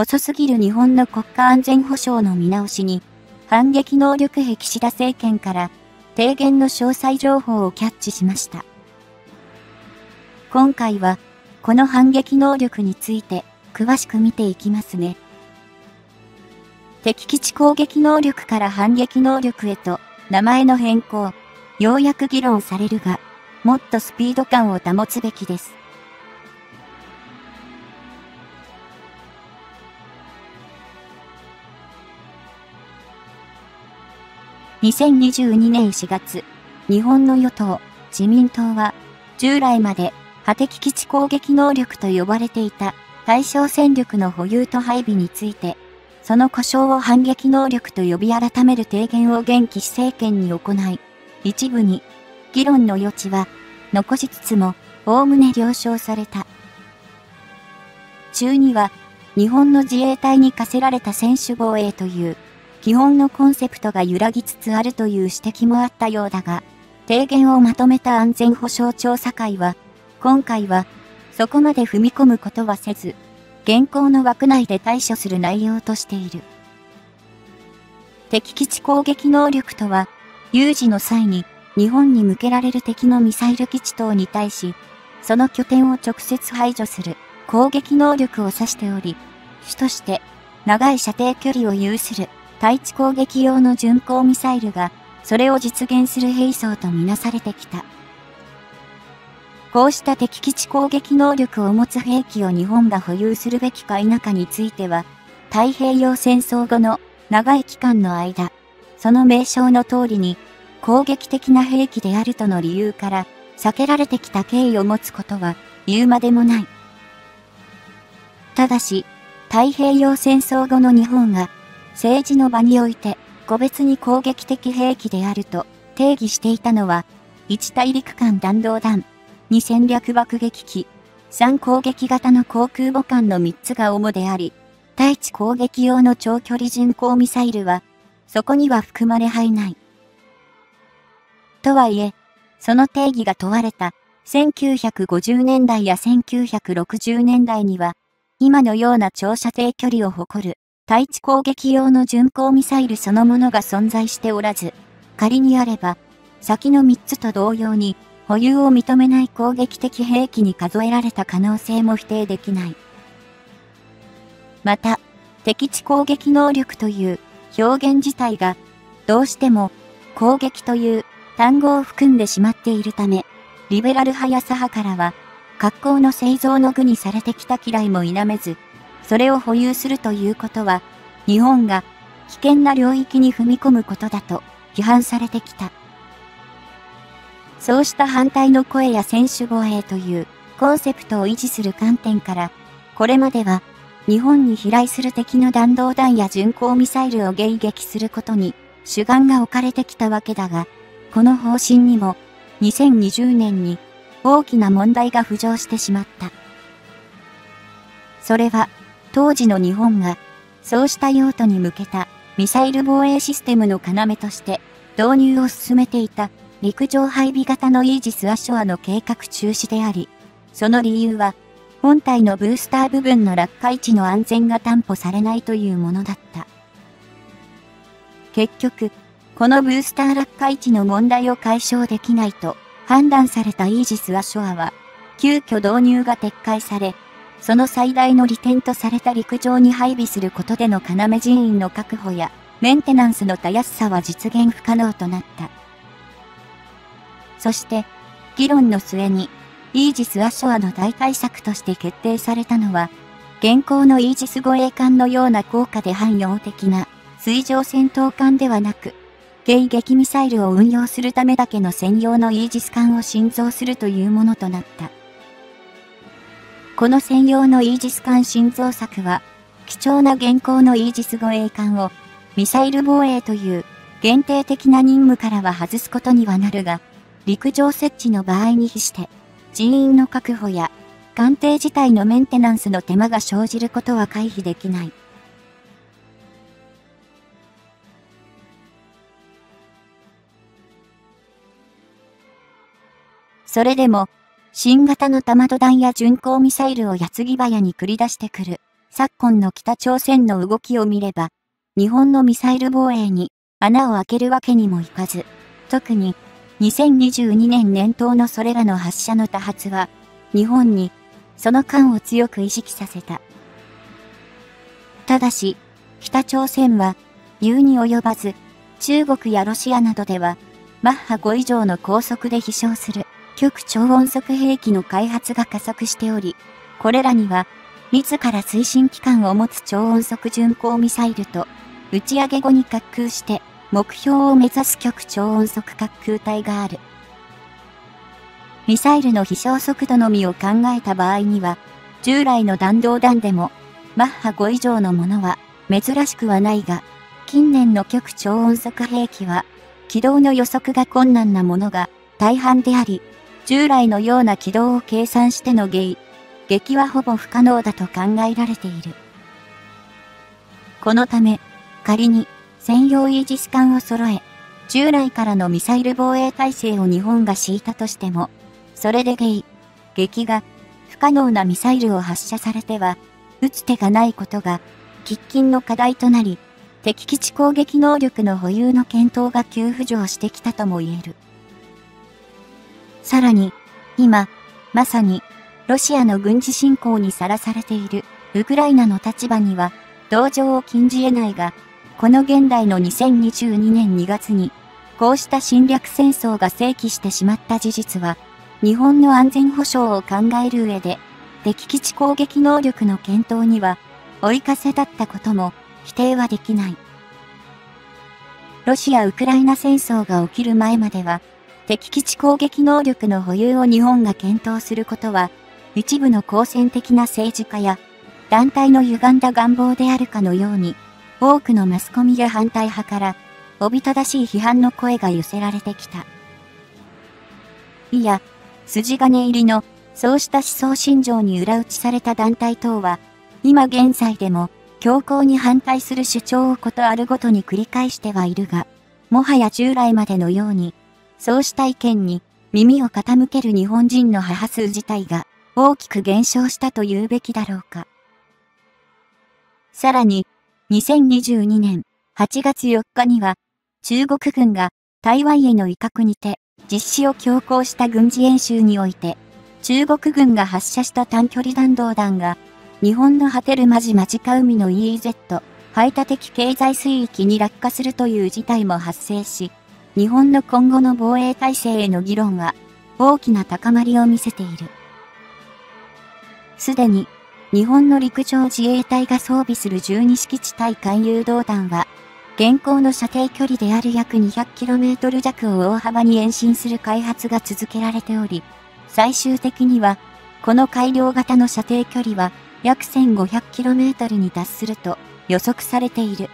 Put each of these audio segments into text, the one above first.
遅すぎる日本の国家安全保障の見直しに、反撃能力兵岸田政権から提言の詳細情報をキャッチしました。今回は、この反撃能力について詳しく見ていきますね。敵基地攻撃能力から反撃能力へと名前の変更、ようやく議論されるが、もっとスピード感を保つべきです。2022年4月、日本の与党、自民党は、従来まで、破敵基地攻撃能力と呼ばれていた対象戦力の保有と配備について、その故障を反撃能力と呼び改める提言を現岸政権に行い、一部に、議論の余地は、残しつつも、おおむね了承された。中には、日本の自衛隊に課せられた専守防衛という、基本のコンセプトが揺らぎつつあるという指摘もあったようだが、提言をまとめた安全保障調査会は、今回は、そこまで踏み込むことはせず、現行の枠内で対処する内容としている。敵基地攻撃能力とは、有事の際に日本に向けられる敵のミサイル基地等に対し、その拠点を直接排除する攻撃能力を指しており、主として長い射程距離を有する対地攻撃用の巡航ミサイルが、それを実現する兵装とみなされてきた。こうした敵基地攻撃能力を持つ兵器を日本が保有するべきか否かについては、太平洋戦争後の長い期間の間、その名称の通りに攻撃的な兵器であるとの理由から避けられてきた経緯を持つことは言うまでもない。ただし、太平洋戦争後の日本が政治の場において、個別に攻撃的兵器であると定義していたのは、1大陸間弾道弾、2戦略爆撃機、3攻撃型の航空母艦の3つが主であり、対地攻撃用の長距離巡航ミサイルは、そこには含まれ入ない。とはいえ、その定義が問われた1950年代や1960年代には、今のような長射程距離を誇る対地攻撃用の巡航ミサイルそのものが存在しておらず、仮にあれば、先の3つと同様に、保有を認めない攻撃的兵器に数えられた可能性も否定できない。また、敵地攻撃能力という表現自体が、どうしても攻撃という単語を含んでしまっているため、リベラル派や左派からは、格好の製造の具にされてきた嫌いも否めず、それを保有するということは、日本が危険な領域に踏み込むことだと批判されてきた。そうした反対の声や専守防衛というコンセプトを維持する観点から、これまでは日本に飛来する敵の弾道弾や巡航ミサイルを迎撃することに主眼が置かれてきたわけだが、この方針にも2020年に大きな問題が浮上してしまった。それは当時の日本が、そうした用途に向けたミサイル防衛システムの要として導入を進めていた陸上配備型のイージス・アショアの計画中止であり、その理由は、本体のブースター部分の落下位置の安全が担保されないというものだった。結局、このブースター落下位置の問題を解消できないと判断されたイージス・アショアは、急遽導入が撤回され、その最大の利点とされた陸上に配備することでの要人員の確保や、メンテナンスのたやすさは実現不可能となった。そして、議論の末に、イージス・アショアの代替策として決定されたのは、現行のイージス護衛艦のような効果で汎用的な水上戦闘艦ではなく、迎撃ミサイルを運用するためだけの専用のイージス艦を新造するというものとなった。この専用のイージス艦新造作は、貴重な現行のイージス護衛艦を、ミサイル防衛という限定的な任務からは外すことにはなるが、陸上設置の場合に比して、人員の確保や、艦艇自体のメンテナンスの手間が生じることは回避できない。それでも、新型の弾道弾や巡航ミサイルを矢継ぎ早に繰り出してくる。昨今の北朝鮮の動きを見れば、日本のミサイル防衛に穴を開けるわけにもいかず、特に2022年年頭のそれらの発射の多発は、日本にその間を強く意識させた。ただし、北朝鮮は、言うに及ばず、中国やロシアなどでは、マッハ5以上の高速で飛翔する。極超音速兵器の開発が加速しており、これらには、自ら推進機関を持つ超音速巡航ミサイルと、打ち上げ後に滑空して目標を目指す極超音速滑空体がある。ミサイルの飛翔速度のみを考えた場合には、従来の弾道弾でも、マッハ5以上のものは珍しくはないが、近年の極超音速兵器は、軌道の予測が困難なものが大半であり、従来のような軌道を計算しての迎撃はほぼ不可能だと考えられている。このため、仮に専用イージス艦を揃え、従来からのミサイル防衛体制を日本が敷いたとしても、それで迎撃が不可能なミサイルを発射されては、撃つ手がないことが喫緊の課題となり、敵基地攻撃能力の保有の検討が急浮上してきたとも言える。さらに、今、まさに、ロシアの軍事侵攻にさらされている、ウクライナの立場には、同情を禁じ得ないが、この現代の2022年2月に、こうした侵略戦争が正規してしまった事実は、日本の安全保障を考える上で、敵基地攻撃能力の検討には、追い風だったことも否定はできない。ロシア・ウクライナ戦争が起きる前までは、敵基地攻撃能力の保有を日本が検討することは、一部の好戦的な政治家や、団体の歪んだ願望であるかのように、多くのマスコミや反対派から、おびただしい批判の声が寄せられてきた。いや、筋金入りのそうした思想信条に裏打ちされた団体等は、今現在でも強硬に反対する主張をことあるごとに繰り返してはいるが、もはや従来までのように、そうした意見に耳を傾ける日本人の母数自体が大きく減少したと言うべきだろうか。さらに、2022年8月4日には、中国軍が台湾への威嚇にて実施を強行した軍事演習において、中国軍が発射した短距離弾道弾が、日本の果てるまじ間近海の EEZ、排他的経済水域に落下するという事態も発生し、日本の今後の防衛体制への議論は、大きな高まりを見せている。すでに、日本の陸上自衛隊が装備する12式地対艦誘導弾は、現行の射程距離である約 200km 弱を大幅に延伸する開発が続けられており、最終的には、この改良型の射程距離は約 1500km に達すると予測されている。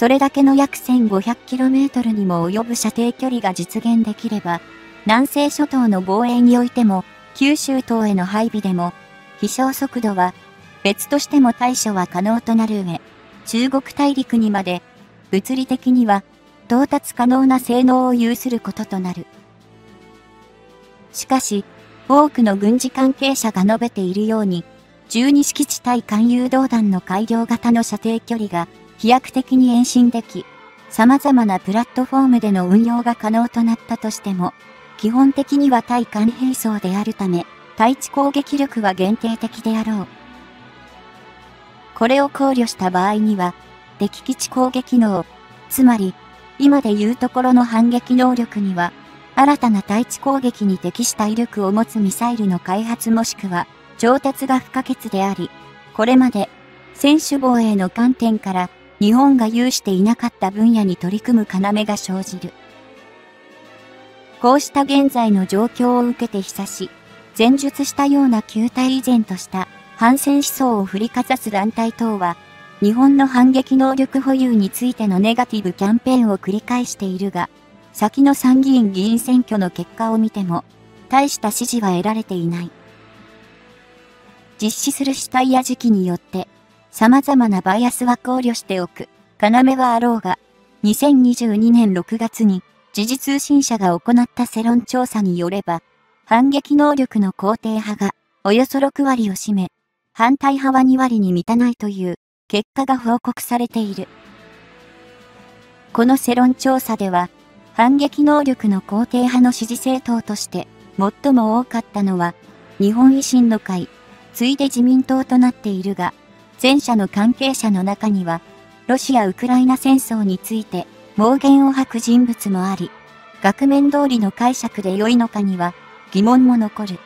それだけの約 1500km にも及ぶ射程距離が実現できれば、南西諸島の防衛においても、九州島への配備でも、飛翔速度は別としても対処は可能となる上、中国大陸にまで、物理的には、到達可能な性能を有することとなる。しかし、多くの軍事関係者が述べているように、12式地対艦誘導弾の改良型の射程距離が飛躍的に延伸でき、様々なプラットフォームでの運用が可能となったとしても、基本的には対艦兵装であるため、対地攻撃力は限定的であろう。これを考慮した場合には、敵基地攻撃能、つまり、今で言うところの反撃能力には、新たな対地攻撃に適した威力を持つミサイルの開発もしくは、調達が不可欠であり、これまで、専守防衛の観点から、日本が有していなかった分野に取り組む要が生じる。こうした現在の状況を受けて久し、前述したような球体依然とした反戦思想を振りかざす団体等は、日本の反撃能力保有についてのネガティブキャンペーンを繰り返しているが、先の参議院議員選挙の結果を見ても、大した支持は得られていない。実施する主体や時期によって、様々なバイアスは考慮しておく、要はあろうが、2022年6月に、時事通信社が行った世論調査によれば、反撃能力の肯定派がおよそ6割を占め、反対派は2割に満たないという結果が報告されている。この世論調査では、反撃能力の肯定派の支持政党として最も多かったのは、日本維新の会、ついで自民党となっているが、前者の関係者の中には、ロシア・ウクライナ戦争について盲言を吐く人物もあり、額面通りの解釈で良いのかには疑問も残る。